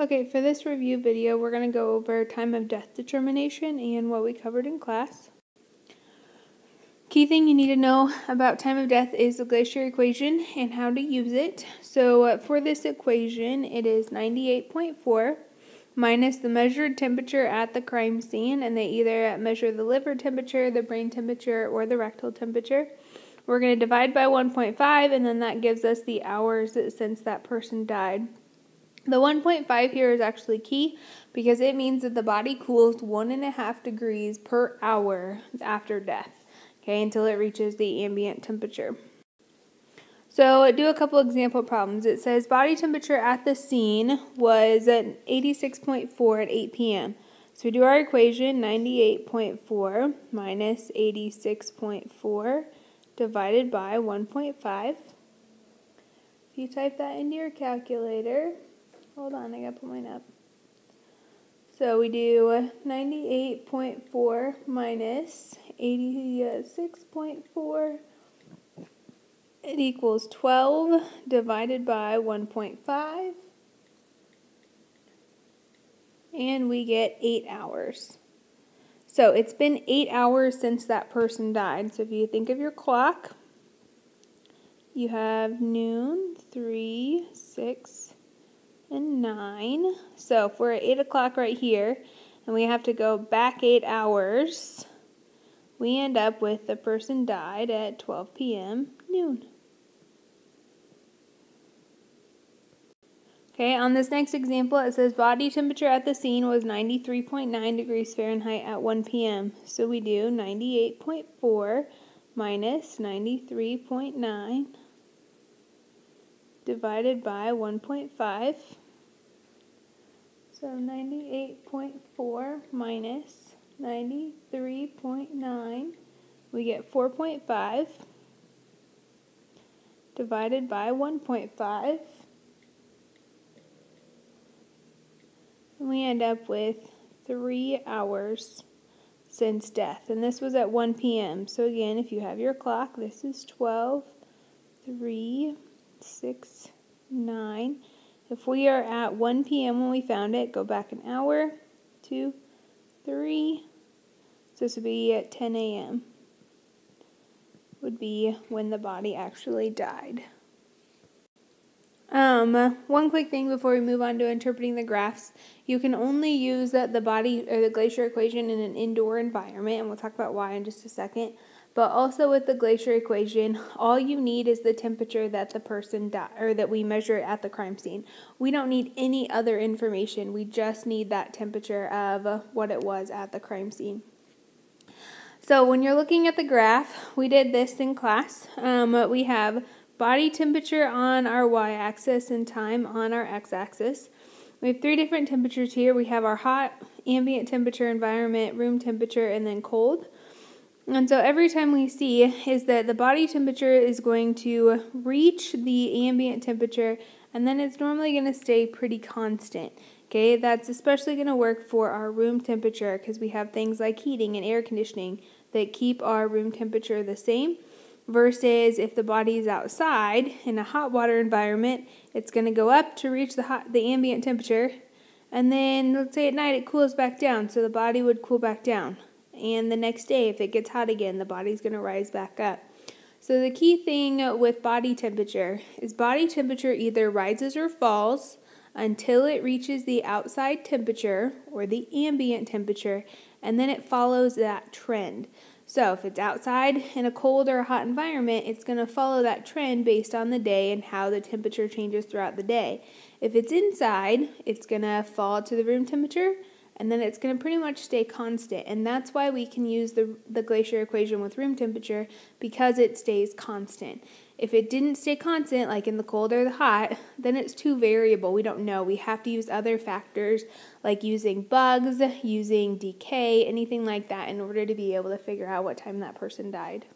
Okay, for this review video, we're going to go over time of death determination and what we covered in class. Key thing you need to know about time of death is the Glaister equation and how to use it. So uh, for this equation, it is 98.4 minus the measured temperature at the crime scene, and they either measure the liver temperature, the brain temperature, or the rectal temperature. We're going to divide by 1.5, and then that gives us the hours since that person died. The 1.5 here is actually key because it means that the body cools one and a half degrees per hour after death, okay, until it reaches the ambient temperature. So do a couple example problems. It says body temperature at the scene was at 86.4 at 8 p.m. So we do our equation 98.4 minus 86.4 divided by 1.5. If you type that into your calculator, Hold on, I gotta put mine up. So we do 98.4 minus 86.4. It equals 12 divided by 1.5. And we get 8 hours. So it's been 8 hours since that person died. So if you think of your clock, you have noon, 3, 6, and 9. So if we're at 8 o'clock right here, and we have to go back 8 hours, we end up with the person died at 12 p.m. noon. Okay, on this next example, it says body temperature at the scene was 93.9 degrees Fahrenheit at 1 p.m. So we do 98.4 minus 93.9 divided by 1.5. So 98.4 minus 93.9, we get 4.5 divided by 1.5. And we end up with 3 hours since death. And this was at 1 p.m. So again, if you have your clock, this is 12, 3, 6, 9. If we are at 1 p.m. when we found it, go back an hour, two, three. So this would be at 10 a.m. Would be when the body actually died. Um, one quick thing before we move on to interpreting the graphs. You can only use the body or the Glaister equation in an indoor environment, and we'll talk about why in just a second. But also with the Glaister equation, all you need is the temperature that the person died or that we measure at the crime scene. We don't need any other information. We just need that temperature of what it was at the crime scene. So when you're looking at the graph, we did this in class. Um, we have body temperature on our y-axis and time on our x-axis. We have three different temperatures here. We have our hot, ambient temperature, environment, room temperature, and then cold. And so every time we see is that the body temperature is going to reach the ambient temperature and then it's normally going to stay pretty constant. Okay, that's especially going to work for our room temperature because we have things like heating and air conditioning that keep our room temperature the same. Versus if the body is outside in a hot water environment, it's going to go up to reach the hot, the ambient temperature, and then let's say at night it cools back down, so the body would cool back down and the next day, if it gets hot again, the body's going to rise back up. So, the key thing with body temperature is body temperature either rises or falls until it reaches the outside temperature or the ambient temperature, and then it follows that trend. So, if it's outside in a cold or a hot environment, it's going to follow that trend based on the day and how the temperature changes throughout the day. If it's inside, it's going to fall to the room temperature and then it's going to pretty much stay constant. And that's why we can use the, the Glaister equation with room temperature because it stays constant. If it didn't stay constant, like in the cold or the hot, then it's too variable. We don't know. We have to use other factors like using bugs, using decay, anything like that in order to be able to figure out what time that person died.